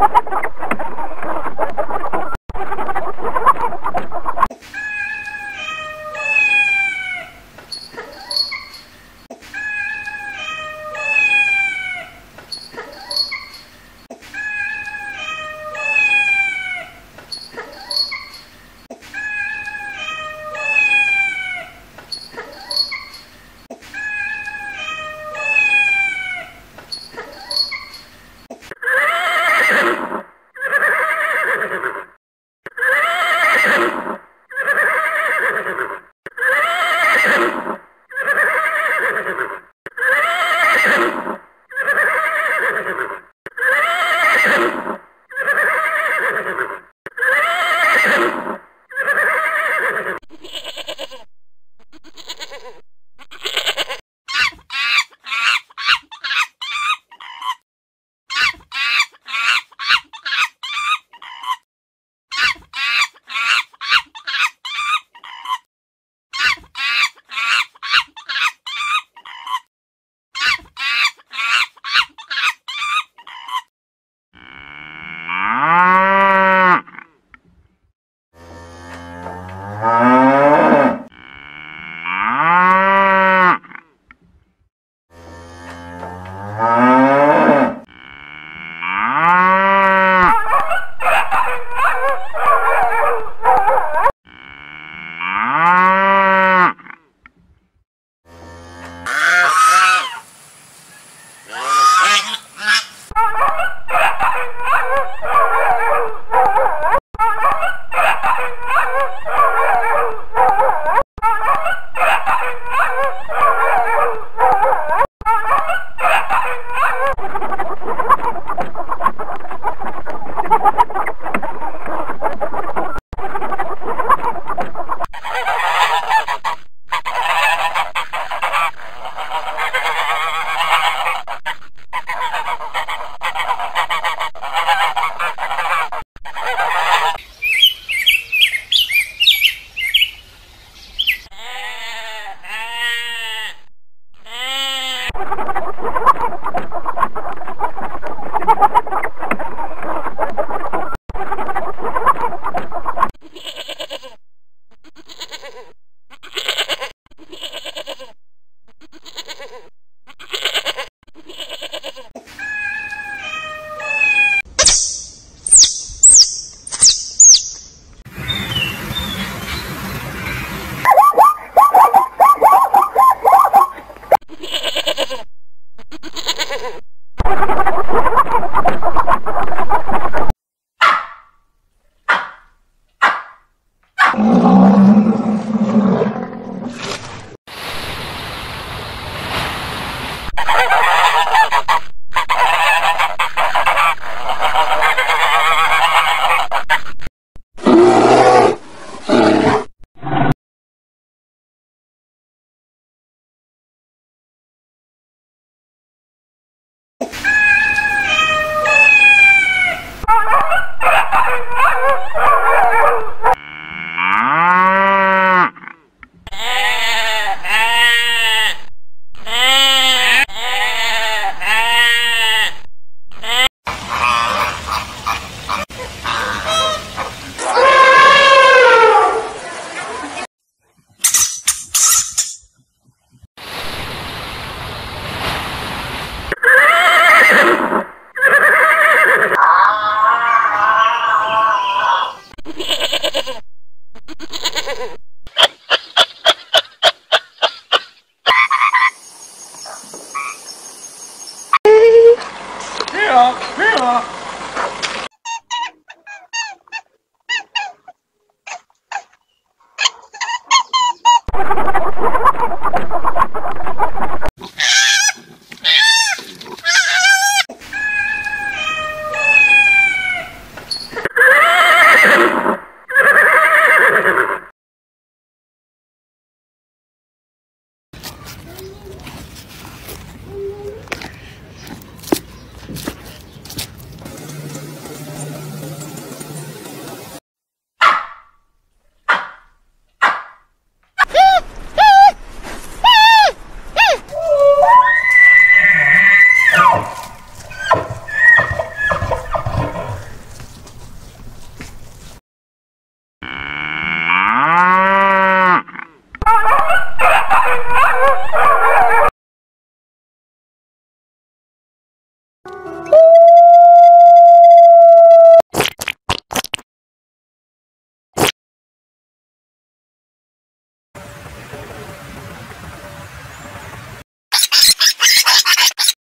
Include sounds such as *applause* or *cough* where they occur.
Ha ha ha ha! Here, *laughs* here. *laughs*